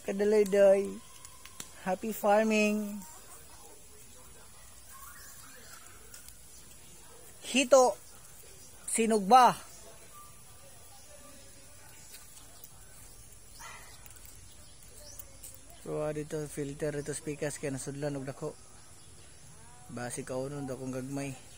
Kadaloy-doy. Happy farming. Hito. Sinugba. So ah, dito filter dito speakers kaya nasudlan og dako. Basi ka unon dakong gagmay.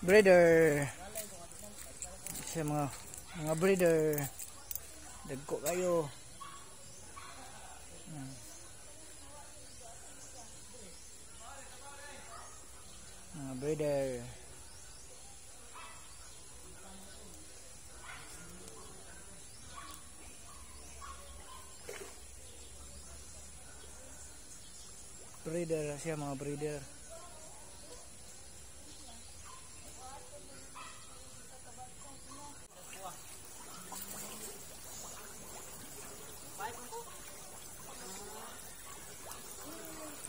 Breeder. Sa mga mga breeder. Dagko kayo mga breeder. Breeder siya mga breeder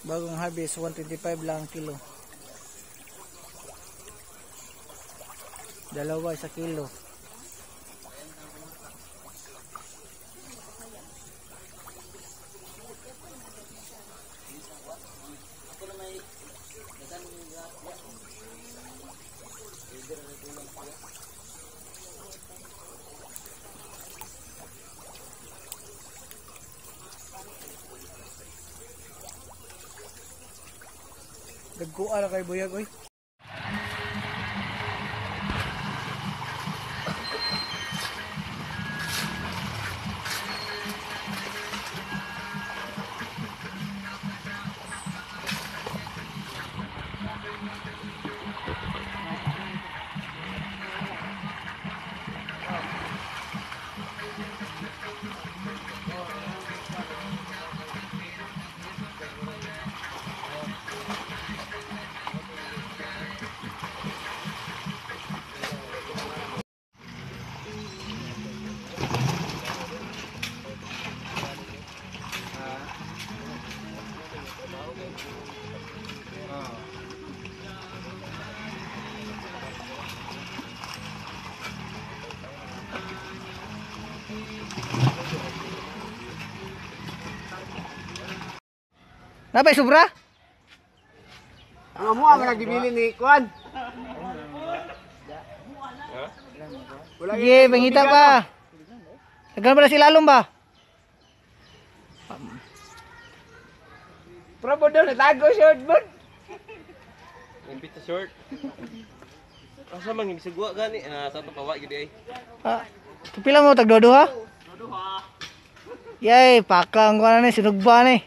bagong harvest 125 lang ang kilo. Dalawa sa kilo Dagkuan na kay Buyag oy. Nabe Subra? Kamu ah, lagi dibili ni kawan? Ye, yeah, bengita pa. Tegal pala si ba? Probo daw natago short bud. Imbita short. Asa man gisugwa gani ah sa to pawa gid ay. Ah, pila mo tagdodo ha? Yay, pakang ko na ni sinugba ni.